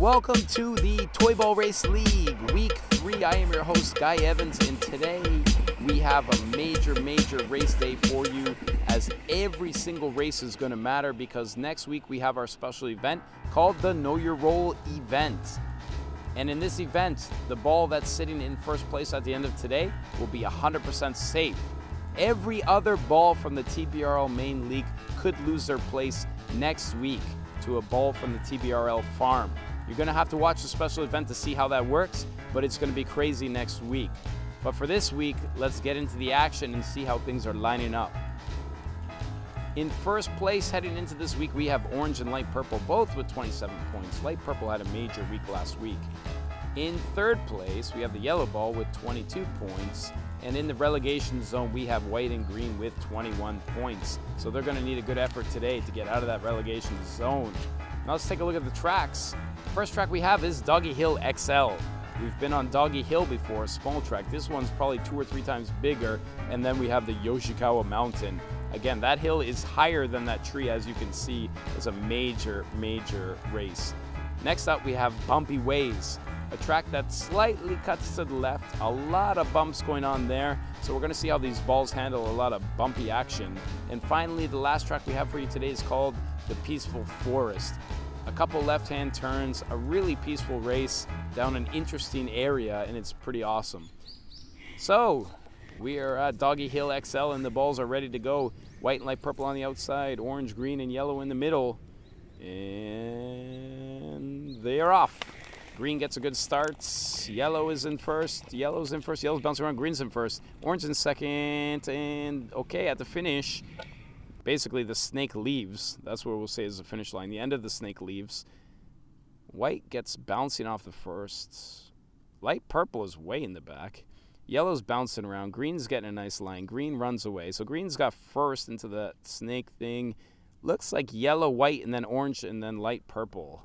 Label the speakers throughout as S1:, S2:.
S1: Welcome to the Toy Ball Race League, week three. I am your host, Guy Evans, and today we have a major, major race day for you as every single race is going to matter because next week we have our special event called the Know Your Roll event. And in this event, the ball that's sitting in first place at the end of today will be 100% safe. Every other ball from the TBRL main league could lose their place next week to a ball from the TBRL farm. You're to have to watch the special event to see how that works, but it's to be crazy next week. But for this week, let's get into the action and see how things are lining up. In first place heading into this week, we have Orange and Light Purple, both with 27 points. Light Purple had a major week last week. In third place, we have the Yellow Ball with 22 points. And in the relegation zone, we have White and Green with 21 points. So they're going to need a good effort today to get out of that relegation zone. Now let's take a look at the tracks. The First track we have is Doggy Hill XL. We've been on Doggy Hill before, a small track. This one's probably two or three times bigger. And then we have the Yoshikawa Mountain. Again, that hill is higher than that tree, as you can see. It's a major, major race. Next up, we have Bumpy Ways, a track that slightly cuts to the left. A lot of bumps going on there. So we're going to see how these balls handle a lot of bumpy action. And finally, the last track we have for you today is called the Peaceful Forest a couple left-hand turns, a really peaceful race down an interesting area, and it's pretty awesome. So, we are at Doggy Hill XL, and the balls are ready to go. White and light purple on the outside, orange, green, and yellow in the middle. And they are off. Green gets a good start. Yellow is in first. Yellow's in first. Yellow's bouncing around. Green's in first. Orange in second. And okay, at the finish, basically the snake leaves. That's what we'll say is the finish line. The end of the snake leaves. White gets bouncing off the first. Light purple is way in the back. Yellow's bouncing around. Green's getting a nice line. Green runs away. So green's got first into the snake thing. Looks like yellow, white, and then orange, and then light purple.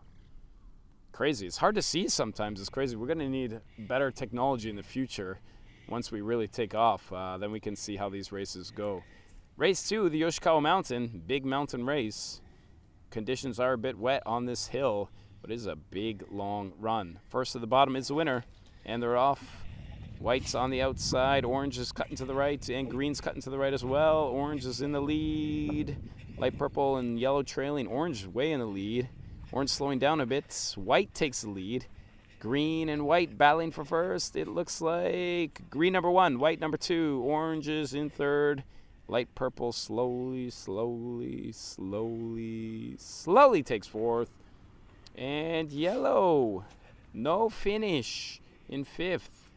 S1: Crazy. It's hard to see sometimes. It's crazy. We're going to need better technology in the future once we really take off. Uh, then we can see how these races go. Race two, the Yoshikawa Mountain, big mountain race. Conditions are a bit wet on this hill, but it is a big, long run. First to the bottom is the winner, and they're off. White's on the outside, orange is cutting to the right, and green's cutting to the right as well. Orange is in the lead. Light purple and yellow trailing. Orange way in the lead. Orange slowing down a bit. White takes the lead. Green and white battling for first. It looks like green number one, white number two. Orange is in third. Light purple slowly, slowly, slowly, slowly takes fourth. And yellow, no finish in fifth.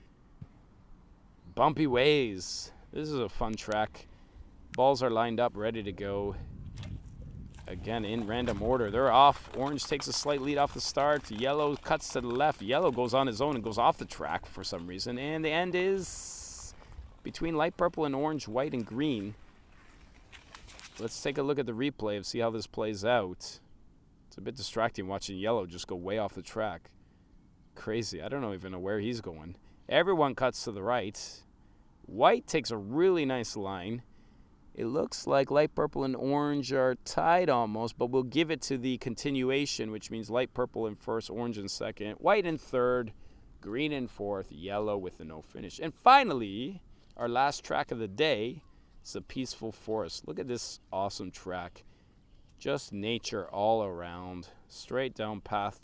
S1: Bumpy Ways. This is a fun track. Balls are lined up, ready to go. Again, in random order. They're off. Orange takes a slight lead off the start. Yellow cuts to the left. Yellow goes on his own and goes off the track for some reason. And the end is between light purple and orange, white and green. Let's take a look at the replay and see how this plays out. It's a bit distracting watching yellow just go way off the track. Crazy. I don't know even know where he's going. Everyone cuts to the right. White takes a really nice line. It looks like light purple and orange are tied almost, but we'll give it to the continuation, which means light purple in first, orange in second, white in third, green in fourth, yellow with a no finish. And finally, our last track of the day is the Peaceful Forest. Look at this awesome track. Just nature all around, straight down path.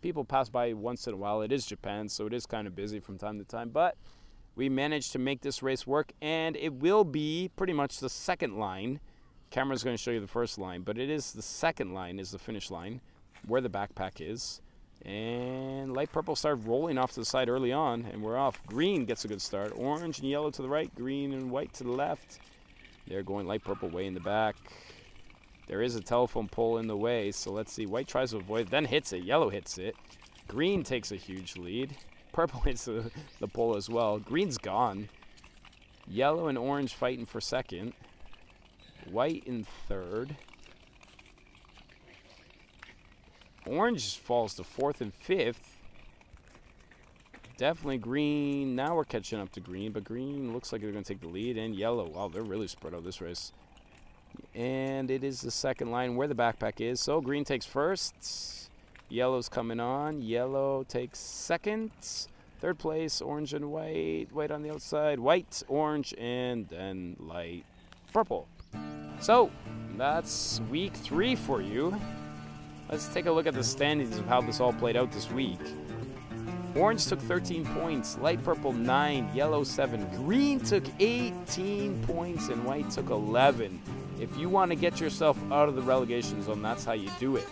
S1: People pass by once in a while. It is Japan, so it is kind of busy from time to time, but we managed to make this race work and it will be pretty much the second line. Camera's going to show you the first line but it is the second line is the finish line where the backpack is. And light purple started rolling off to the side early on and we're off. Green gets a good start. Orange and yellow to the right green and white to the left. They're going light purple way in the back. There is a telephone pole in the way so let's see. White tries to avoid then hits it. Yellow hits it. Green takes a huge lead Purple hits the, the pole as well. Green's gone. Yellow and orange fighting for second. White in third. Orange falls to fourth and fifth. Definitely green. Now we're catching up to green, but green looks like they're going to take the lead. And yellow. Wow, they're really spread out this race. And it is the second line where the backpack is. So green takes first. Yellow's coming on. Yellow takes second. Third place, orange and white. White on the outside. White, orange, and then light purple. So, that's week three for you. Let's take a look at the standings of how this all played out this week. Orange took 13 points, light purple 9, yellow 7, green took 18 points, and white took 11. If you want to get yourself out of the relegation zone, that's how you do it.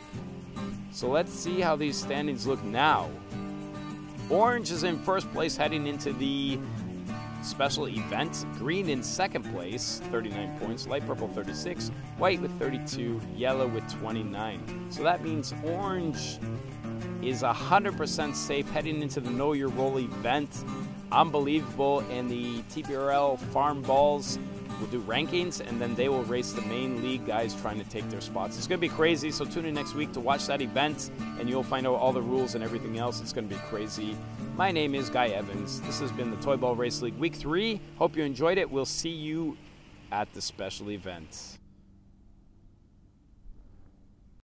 S1: So let's see how these standings look now. Orange is in first place heading into the special event. Green in second place, 39 points. Light purple, 36. White with 32. Yellow with 29. So that means orange is 100% safe heading into the Know Your Roll event. Unbelievable. And the TBRL Farm Balls will do rankings and then they will race the main league guys trying to take their spots. It's going to be crazy, so tune in next week to watch that event and you'll find out all the rules and everything else. It's going to be crazy. My name is Guy Evans. This has been the Toy Ball Race League Week 3. Hope you enjoyed it. We'll see you at the special event.